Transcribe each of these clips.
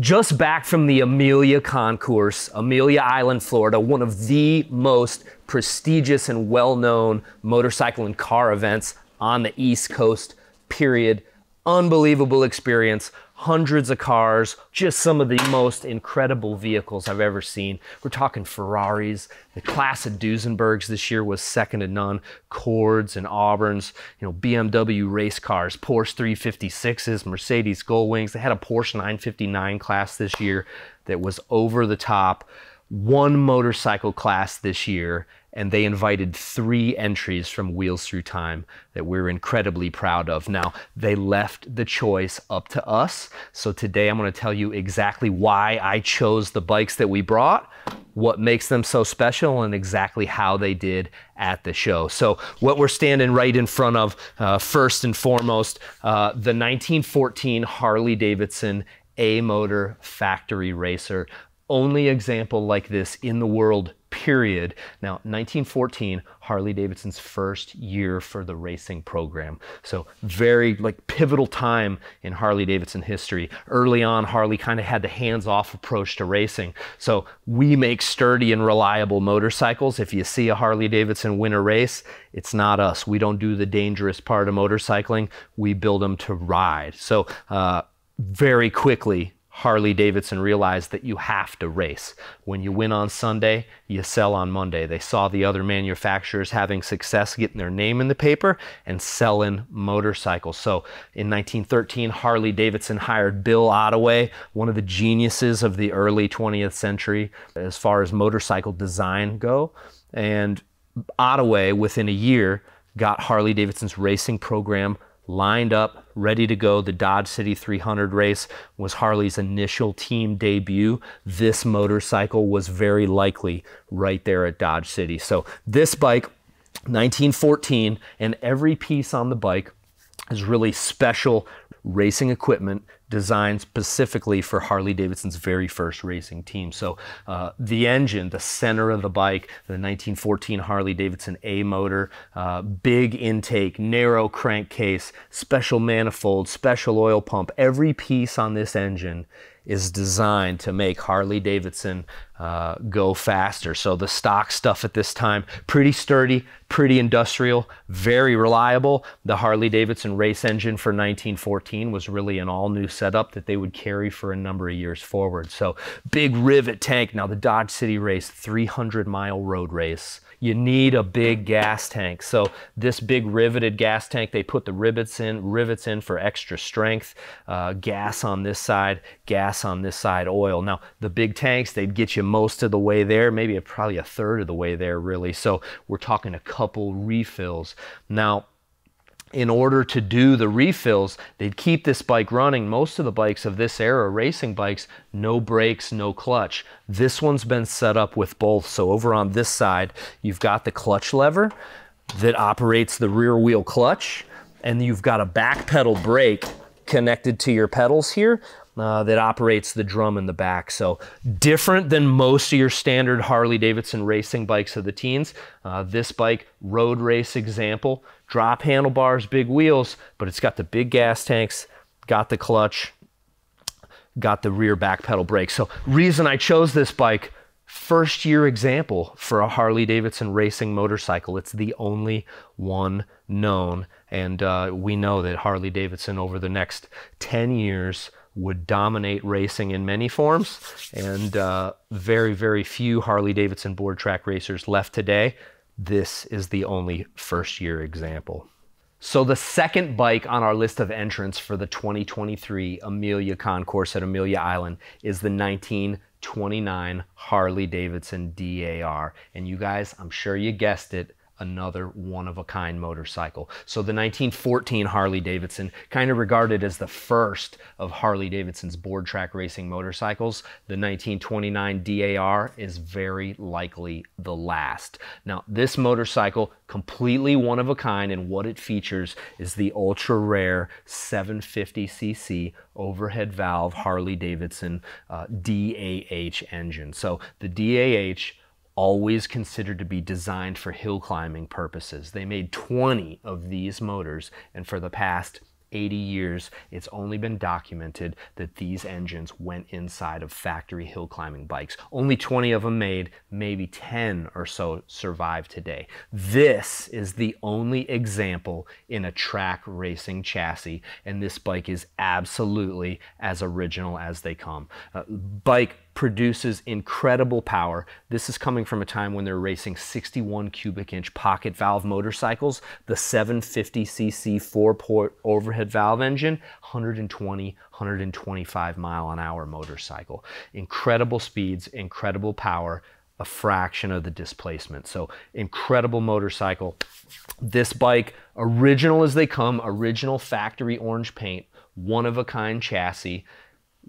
Just back from the Amelia Concours, Amelia Island, Florida, one of the most prestigious and well known motorcycle and car events on the East Coast, period. Unbelievable experience hundreds of cars, just some of the most incredible vehicles I've ever seen. We're talking Ferraris. The class of Duesenbergs this year was second to none. Cords and Auburns, you know, BMW race cars, Porsche 356s, Mercedes Gullwings. They had a Porsche 959 class this year that was over the top. One motorcycle class this year and they invited three entries from Wheels Through Time that we're incredibly proud of. Now, they left the choice up to us. So today I'm going to tell you exactly why I chose the bikes that we brought, what makes them so special, and exactly how they did at the show. So, what we're standing right in front of, uh, first and foremost, uh, the 1914 Harley Davidson A Motor Factory Racer. Only example like this in the world period. Now, 1914, Harley Davidson's first year for the racing program. So very like pivotal time in Harley Davidson history. Early on, Harley kind of had the hands-off approach to racing. So we make sturdy and reliable motorcycles. If you see a Harley Davidson win a race, it's not us. We don't do the dangerous part of motorcycling. We build them to ride. So uh, very quickly, Harley Davidson realized that you have to race. When you win on Sunday, you sell on Monday. They saw the other manufacturers having success getting their name in the paper and selling motorcycles. So in 1913, Harley Davidson hired Bill Ottaway, one of the geniuses of the early 20th century as far as motorcycle design go. And Ottaway, within a year, got Harley Davidson's racing program lined up, ready to go. The Dodge City 300 race was Harley's initial team debut. This motorcycle was very likely right there at Dodge City. So this bike, 1914, and every piece on the bike is really special racing equipment designed specifically for Harley Davidson's very first racing team. So uh, the engine, the center of the bike, the 1914 Harley Davidson A motor, uh, big intake, narrow crankcase, special manifold, special oil pump, every piece on this engine is designed to make Harley Davidson uh, go faster. So the stock stuff at this time, pretty sturdy, pretty industrial, very reliable. The Harley Davidson race engine for 1914 was really an all new setup that they would carry for a number of years forward. So big rivet tank. Now the Dodge City race, 300 mile road race you need a big gas tank. So this big riveted gas tank, they put the rivets in, rivets in for extra strength, uh, gas on this side, gas on this side, oil. Now the big tanks, they'd get you most of the way there, maybe probably a third of the way there really. So we're talking a couple refills. Now in order to do the refills, they'd keep this bike running. Most of the bikes of this era, racing bikes, no brakes, no clutch. This one's been set up with both. So over on this side, you've got the clutch lever that operates the rear wheel clutch, and you've got a back pedal brake connected to your pedals here uh, that operates the drum in the back. So different than most of your standard Harley Davidson racing bikes of the teens. Uh, this bike, road race example, drop handlebars, big wheels, but it's got the big gas tanks, got the clutch, got the rear back pedal brake. So reason I chose this bike, first year example for a Harley Davidson racing motorcycle. It's the only one known. And uh, we know that Harley Davidson over the next 10 years would dominate racing in many forms, and uh, very, very few Harley Davidson board track racers left today. This is the only first year example. So, the second bike on our list of entrants for the 2023 Amelia Concours at Amelia Island is the 1929 Harley Davidson DAR. And you guys, I'm sure you guessed it, another one of a kind motorcycle. So the 1914 Harley Davidson, kind of regarded as the first of Harley Davidson's board track racing motorcycles, the 1929 DAR is very likely the last. Now, this motorcycle, completely one of a kind, and what it features is the ultra rare 750cc overhead valve Harley Davidson uh, DAH engine. So the DAH always considered to be designed for hill climbing purposes. They made 20 of these motors, and for the past 80 years, it's only been documented that these engines went inside of factory hill climbing bikes. Only 20 of them made, maybe 10 or so survive today. This is the only example in a track racing chassis, and this bike is absolutely as original as they come. Uh, bike produces incredible power. This is coming from a time when they're racing 61 cubic inch pocket valve motorcycles, the 750cc four port overhead valve engine, 120, 125 mile an hour motorcycle. Incredible speeds, incredible power, a fraction of the displacement. So incredible motorcycle. This bike, original as they come, original factory orange paint, one of a kind chassis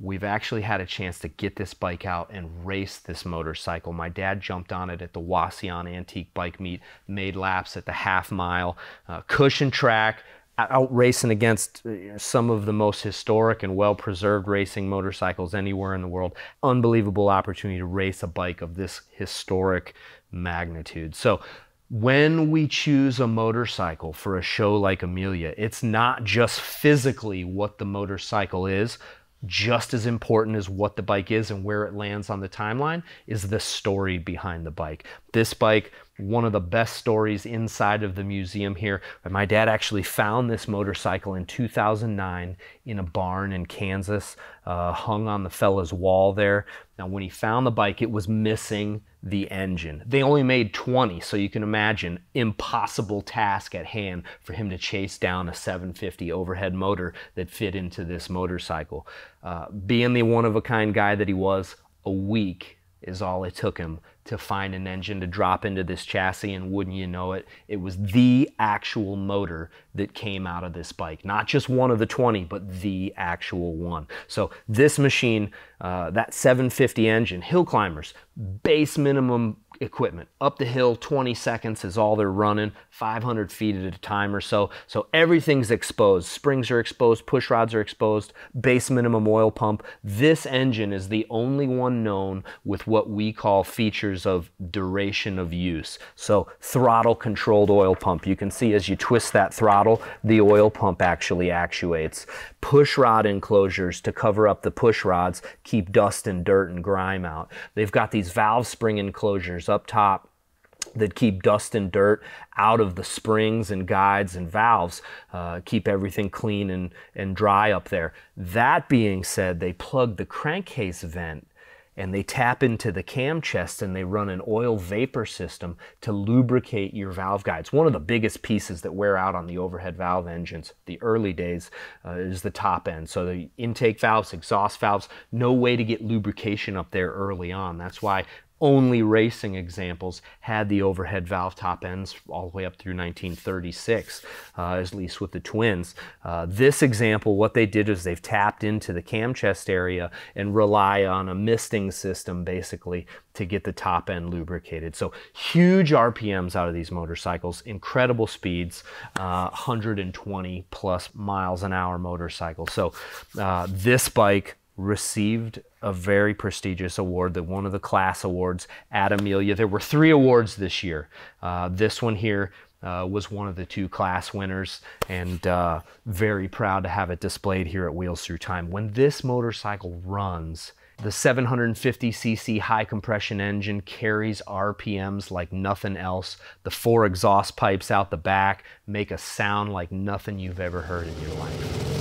we've actually had a chance to get this bike out and race this motorcycle. My dad jumped on it at the Wauseon Antique Bike Meet, made laps at the half mile, uh, cushion track, out racing against uh, some of the most historic and well preserved racing motorcycles anywhere in the world. Unbelievable opportunity to race a bike of this historic magnitude. So, when we choose a motorcycle for a show like Amelia, it's not just physically what the motorcycle is, just as important as what the bike is and where it lands on the timeline is the story behind the bike. This bike, one of the best stories inside of the museum here. My dad actually found this motorcycle in 2009 in a barn in Kansas, uh, hung on the fella's wall there. Now, when he found the bike, it was missing the engine. They only made 20, so you can imagine impossible task at hand for him to chase down a 750 overhead motor that fit into this motorcycle. Uh, being the one of a kind guy that he was, a week is all it took him to find an engine to drop into this chassis and wouldn't you know it it was the actual motor that came out of this bike not just one of the 20 but the actual one so this machine uh, that 750 engine hill climbers base minimum equipment. Up the hill, 20 seconds is all they're running, 500 feet at a time or so. So everything's exposed. Springs are exposed, push rods are exposed, base minimum oil pump. This engine is the only one known with what we call features of duration of use. So throttle controlled oil pump. You can see as you twist that throttle, the oil pump actually actuates. Push rod enclosures to cover up the push rods, keep dust and dirt and grime out. They've got these valve spring enclosures up top that keep dust and dirt out of the springs and guides and valves, uh, keep everything clean and, and dry up there. That being said, they plug the crankcase vent and they tap into the cam chest and they run an oil vapor system to lubricate your valve guides. One of the biggest pieces that wear out on the overhead valve engines, the early days, uh, is the top end. So the intake valves, exhaust valves, no way to get lubrication up there early on. That's why only racing examples had the overhead valve top ends all the way up through 1936, uh, at least with the twins. Uh, this example, what they did is they've tapped into the cam chest area and rely on a misting system basically to get the top end lubricated. So huge RPMs out of these motorcycles, incredible speeds, uh, 120 plus miles an hour motorcycle. So uh, this bike received a very prestigious award, the one of the class awards at Amelia. There were three awards this year. Uh, this one here uh, was one of the two class winners, and uh, very proud to have it displayed here at Wheels Through Time. When this motorcycle runs, the 750cc high compression engine carries RPMs like nothing else. The four exhaust pipes out the back make a sound like nothing you've ever heard in your life.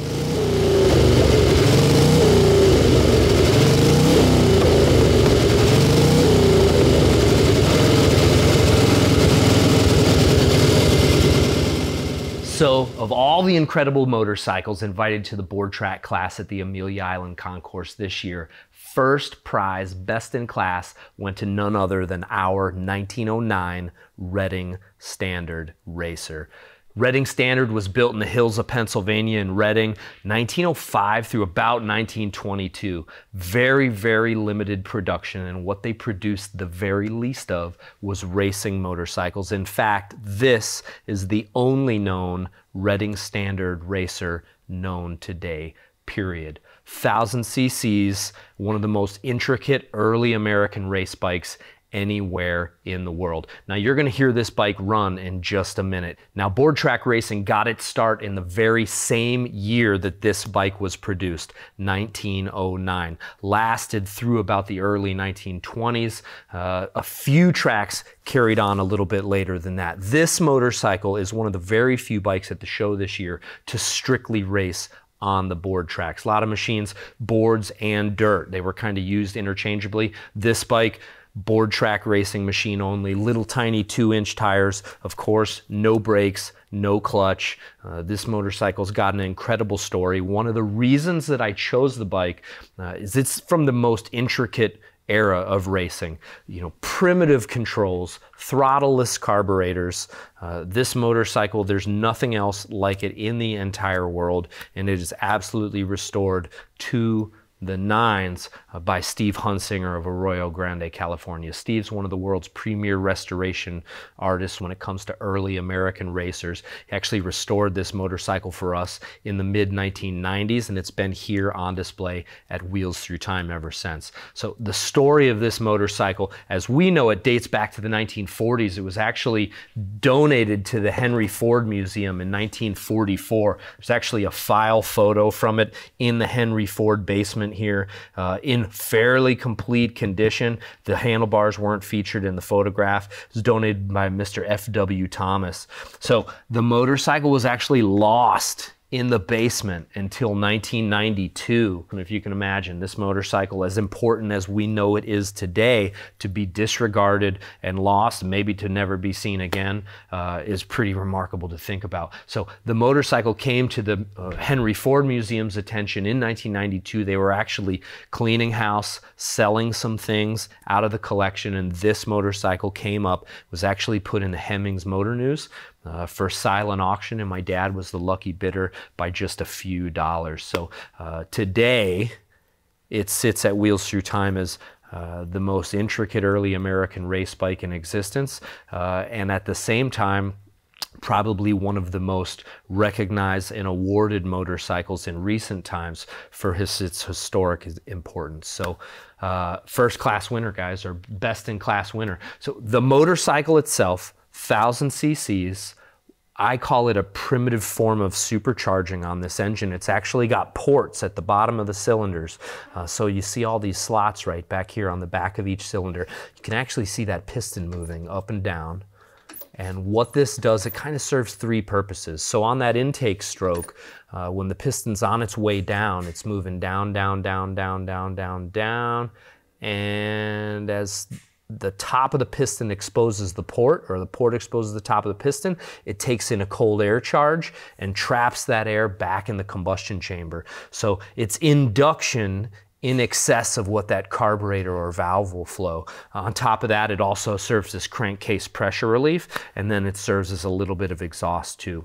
So, of all the incredible motorcycles invited to the board track class at the Amelia Island Concours this year, first prize, best in class, went to none other than our 1909 Reading Standard Racer. Reading Standard was built in the hills of Pennsylvania in Reading, 1905 through about 1922. Very, very limited production, and what they produced the very least of was racing motorcycles. In fact, this is the only known Reading Standard racer known today, period. 1000 cc's, one of the most intricate early American race bikes anywhere in the world. Now you're going to hear this bike run in just a minute. Now board track racing got its start in the very same year that this bike was produced, 1909. Lasted through about the early 1920s. Uh, a few tracks carried on a little bit later than that. This motorcycle is one of the very few bikes at the show this year to strictly race on the board tracks. A lot of machines, boards and dirt. They were kind of used interchangeably. This bike, board track racing machine only, little tiny two inch tires, of course, no brakes, no clutch. Uh, this motorcycle's got an incredible story. One of the reasons that I chose the bike uh, is it's from the most intricate era of racing. You know, primitive controls, throttleless carburetors. Uh, this motorcycle, there's nothing else like it in the entire world, and it is absolutely restored to the Nines uh, by Steve Huntzinger of Arroyo Grande, California. Steve's one of the world's premier restoration artists when it comes to early American racers. He actually restored this motorcycle for us in the mid 1990s, and it's been here on display at Wheels Through Time ever since. So, the story of this motorcycle, as we know it, dates back to the 1940s. It was actually donated to the Henry Ford Museum in 1944. There's actually a file photo from it in the Henry Ford basement here uh, in fairly complete condition. The handlebars weren't featured in the photograph. It was donated by Mr. F.W. Thomas. So the motorcycle was actually lost in the basement until 1992. And if you can imagine, this motorcycle, as important as we know it is today, to be disregarded and lost, maybe to never be seen again, uh, is pretty remarkable to think about. So the motorcycle came to the uh, Henry Ford Museum's attention in 1992. They were actually cleaning house, selling some things out of the collection, and this motorcycle came up, was actually put in the Hemmings Motor News uh, for silent auction, and my dad was the lucky bidder by just a few dollars. So uh, today, it sits at Wheels Through Time as uh, the most intricate early American race bike in existence, uh, and at the same time, probably one of the most recognized and awarded motorcycles in recent times for his, its historic importance. So, uh, first class winner, guys, or best in class winner. So, the motorcycle itself 1000 cc's. I call it a primitive form of supercharging on this engine. It's actually got ports at the bottom of the cylinders. Uh, so you see all these slots right back here on the back of each cylinder. You can actually see that piston moving up and down. And what this does, it kind of serves three purposes. So on that intake stroke, uh, when the piston's on its way down, it's moving down, down, down, down, down, down, down. And as the top of the piston exposes the port or the port exposes the top of the piston, it takes in a cold air charge and traps that air back in the combustion chamber. So it's induction in excess of what that carburetor or valve will flow. Uh, on top of that, it also serves as crankcase pressure relief, and then it serves as a little bit of exhaust too.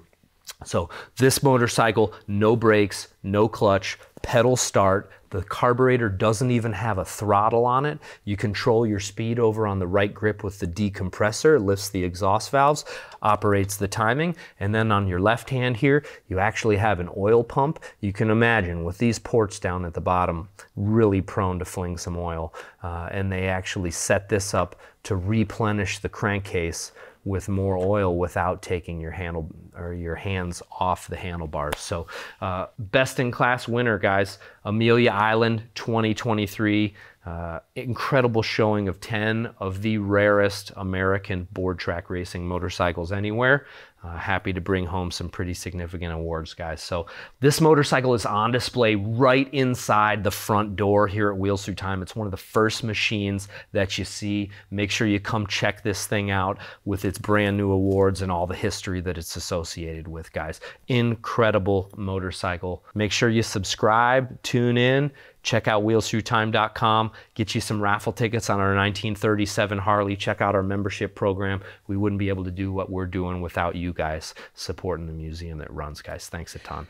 So this motorcycle, no brakes, no clutch, pedal start, the carburetor doesn't even have a throttle on it. You control your speed over on the right grip with the decompressor, lifts the exhaust valves, operates the timing, and then on your left hand here, you actually have an oil pump. You can imagine with these ports down at the bottom, really prone to fling some oil. Uh, and they actually set this up to replenish the crankcase with more oil without taking your handle or your hands off the handlebars. So, uh, best in class winner, guys. Amelia Island 2023. Uh, incredible showing of 10 of the rarest American board track racing motorcycles anywhere. Uh, happy to bring home some pretty significant awards, guys. So this motorcycle is on display right inside the front door here at Wheels Through Time. It's one of the first machines that you see. Make sure you come check this thing out with its brand new awards and all the history that it's associated with, guys. Incredible motorcycle. Make sure you subscribe, tune in, check out wheelsthroughtime.com, get you some raffle tickets on our 1937 Harley. Check out our membership program. We wouldn't be able to do what we're doing without you guys supporting the museum that runs, guys. Thanks a ton.